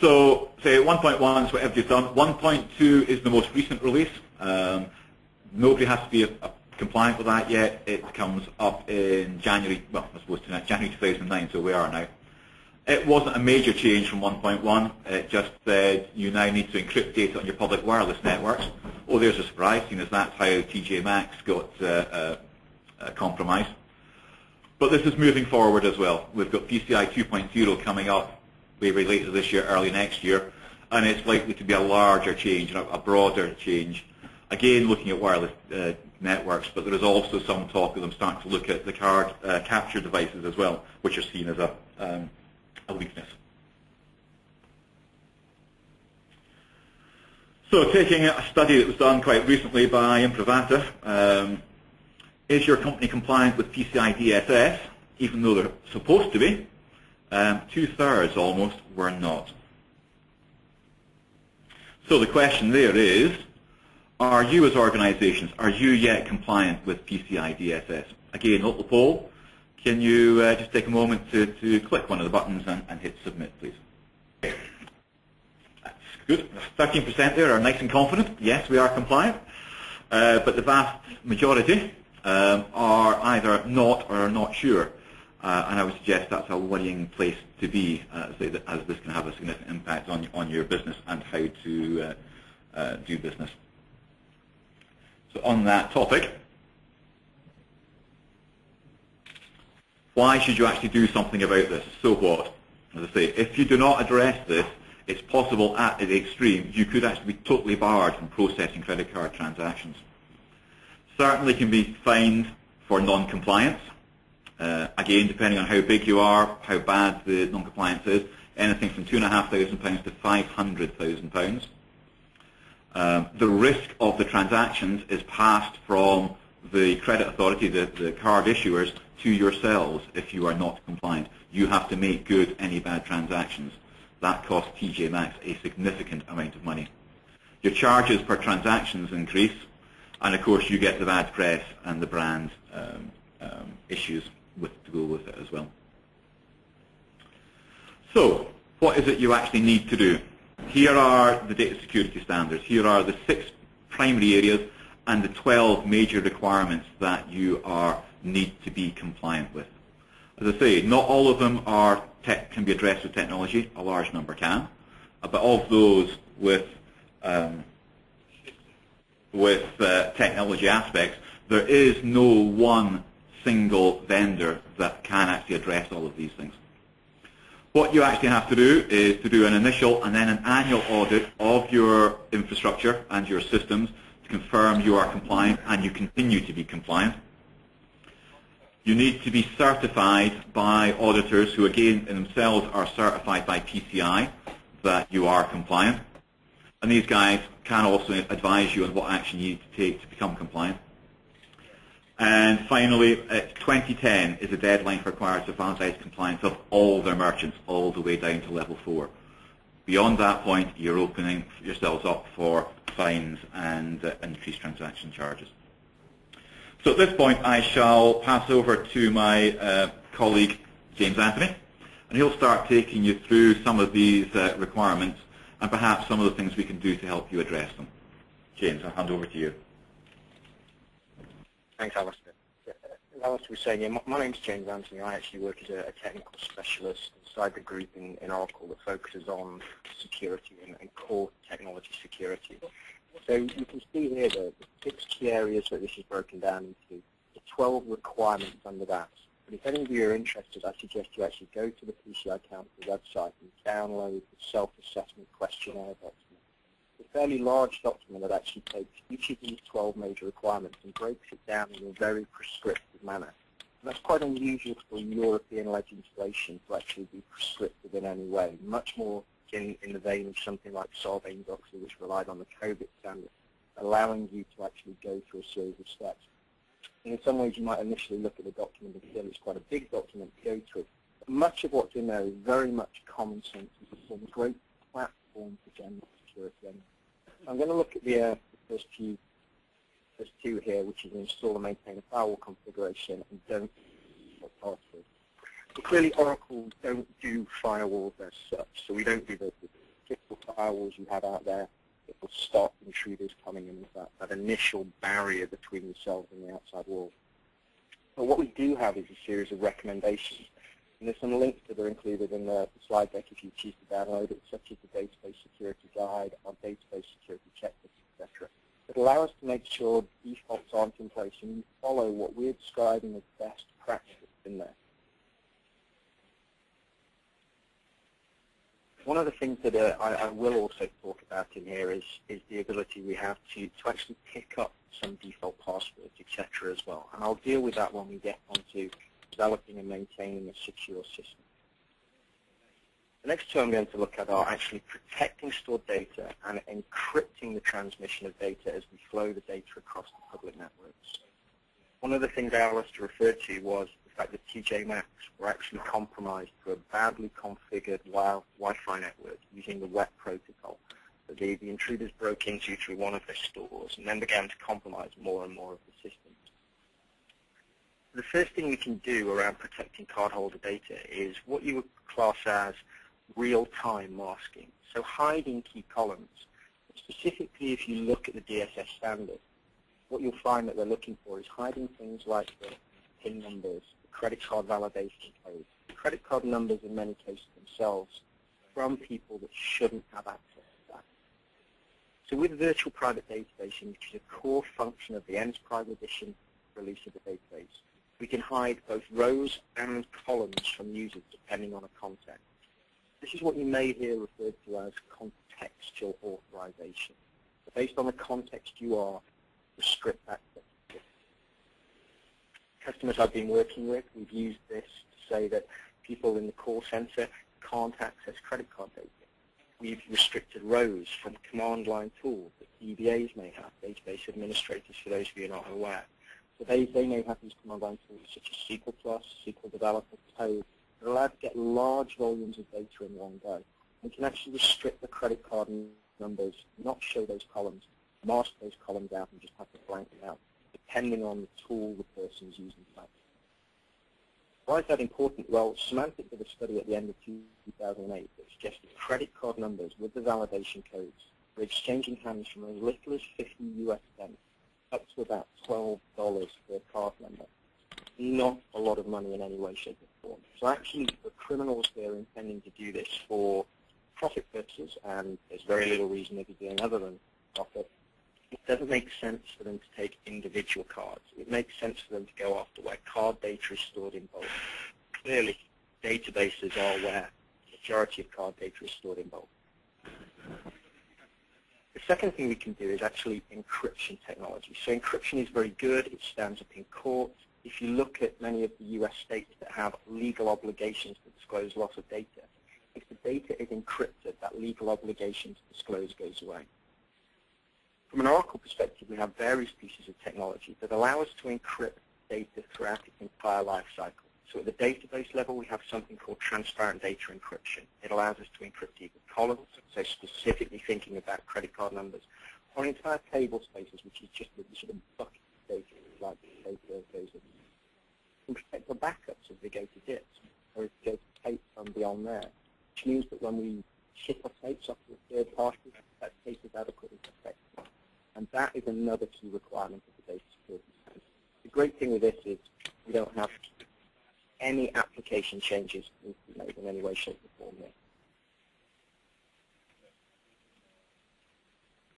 So, say 1.1 is what everybody's done. 1.2 is the most recent release. Um, nobody has to be a, a compliant with that yet. It comes up in January, well, I suppose tonight, January 2009, so we are now. It wasn't a major change from 1.1. It just said you now need to encrypt data on your public wireless networks. Oh, there's a surprise, seeing as that's how TJ Maxx got uh, uh, uh, compromised. But this is moving forward as well. We've got PCI 2.0 coming up maybe later this year, early next year, and it's likely to be a larger change, a broader change. Again, looking at wireless uh, networks, but there is also some talk of them starting to look at the card uh, capture devices as well, which are seen as a um, a weakness. So taking a study that was done quite recently by Imprivata, um, is your company compliant with PCI DSS, even though they're supposed to be? Um, Two-thirds almost were not. So the question there is, are you as organizations, are you yet compliant with PCI DSS? Again, little poll. Can you uh, just take a moment to, to click one of the buttons and, and hit submit, please? That's good. 13% there are nice and confident. Yes, we are compliant. Uh, but the vast majority um, are either not or are not sure. Uh, and I would suggest that's a worrying place to be, uh, as this can have a significant impact on, on your business and how to uh, uh, do business. So on that topic, Why should you actually do something about this? So what? As I say, if you do not address this, it's possible at the extreme you could actually be totally barred from processing credit card transactions. Certainly can be fined for non-compliance. Uh, again, depending on how big you are, how bad the non-compliance is, anything from £2,500 to £500,000. Um, the risk of the transactions is passed from the credit authority, the, the card issuers, to yourselves if you are not compliant. You have to make good any bad transactions. That costs TJ Maxx a significant amount of money. Your charges per transactions increase, and of course you get the bad press and the brand um, um, issues with, to go with it as well. So, what is it you actually need to do? Here are the data security standards. Here are the six primary areas and the 12 major requirements that you are need to be compliant with. As I say, not all of them are tech, can be addressed with technology. A large number can. Uh, but of those with um, with uh, technology aspects, there is no one single vendor that can actually address all of these things. What you actually have to do is to do an initial and then an annual audit of your infrastructure and your systems to confirm you are compliant and you continue to be compliant. You need to be certified by auditors who, again, in themselves are certified by PCI that you are compliant. And these guys can also advise you on what action you need to take to become compliant. And finally, 2010 is a deadline for acquirers to compliance of all their merchants, all the way down to level four. Beyond that point, you're opening yourselves up for fines and uh, increased transaction charges. So at this point, I shall pass over to my uh, colleague, James Anthony, and he'll start taking you through some of these uh, requirements and perhaps some of the things we can do to help you address them. James, I'll hand over to you. Thanks, Alistair. As Alistair was saying, yeah, my, name's James Anthony. I actually work as a, a technical specialist inside the group in, in, Oracle that focuses on security and, and core technology security. So you can see here the, the six key areas that this is broken down into, the 12 requirements under that. But if any of you are interested, I suggest you actually go to the PCI Council website and download the self-assessment questionnaire document. A fairly large document that actually takes each of these 12 major requirements and breaks it down in a very prescriptive manner. And that's quite unusual for European legislation to actually be prescriptive in any way, much more in, in the vein of something like Sarbanes-Oxley, which relied on the COBIT standard, allowing you to actually go through a series of steps. And in some ways, you might initially look at the document and feel it's quite a big document to go through. But much of what's in there is very much common sense. It's a great platform for general I'm going to look at the, uh, first few first two here, which is install and maintain a firewall configuration and don't password. But clearly Oracle don't do firewalls as such, so we don't do the Typical firewalls you have out there. It will stop intruders coming in with that, that initial barrier between yourselves and the outside world. But what we do have is a series of recommendations. And there's some links that are included in the slide deck if you choose to download it, such as the Database Security Guide, our Database Security Checklist, etc. that allow us to make sure defaults aren't in place and you follow what we're describing as best practice in there. One of the things that uh, I, I, will also talk about in here is, is the ability we have to, to actually pick up some default passwords, etc. as well. And I'll deal with that when we get onto developing and maintaining a secure system. The next two I'm going to look at are actually protecting stored data and encrypting the transmission of data as we flow the data across the public networks. One of the things Alistair referred to was the fact that TJ Maxx were actually compromised through a badly configured Wi-Fi network using the WEP protocol. The, the intruders broke into through one of their stores and then began to compromise more and more of the first thing we can do around protecting cardholder data is what you would class as real-time masking. So hiding key columns. Specifically, if you look at the DSS standard, what you'll find that they're looking for is hiding things like the PIN numbers, credit card validation code. Credit card numbers in many cases themselves from people that shouldn't have access to that. So with Virtual Private Database, which is a core function of the Enterprise Edition release of the database, we can hide both rows and columns from users depending on a context. This is what you may hear referred to as contextual authorization. So based on the context you are, restrict access customers I've been working with, we've used this to say that people in the call center can't access credit card data. We've restricted rows from command line tools that DBAs may have, database administrators for those of you not aware. So they, they may have these command line tools such as SQL Plus, SQL Developer, Code, that allow to get large volumes of data in one go. We can actually restrict the credit card numbers, not show those columns, mask those columns out and just have to blank them out depending on the tool the person is using. Why is that important? Well, Symantec did a study at the end of 2008 that suggested credit card numbers with the validation codes were exchanging hands from as little as 50 US cents up to about $12 per card number. Not a lot of money in any way, shape, or form. So actually, the criminals there intending to do this for profit purposes, and there's very little reason they'd be doing other than profit it doesn't make sense for them to take individual cards. It makes sense for them to go after where card data is stored in bulk. Clearly, databases are where the majority of card data is stored in bulk. Second thing we can do is actually encryption technology. So encryption is very good. It stands up in court. If you look at many of the U.S. states that have legal obligations to disclose loss of data, if the data is encrypted, that legal obligation to disclose goes away. From an Oracle perspective, we have various pieces of technology that allow us to encrypt data throughout its entire life cycle. So at the database level, we have something called transparent data encryption. It allows us to encrypt even columns, so specifically thinking about credit card numbers, or entire table spaces, which is just the sort of bucket of data like data goes in. Can protect the backups if they go to disk, or if to tape from beyond there, which means that when we ship our tapes off to a third party, that tape is adequately protected. And that is another key requirement of the data security standard. The great thing with this is changes in any way, shape.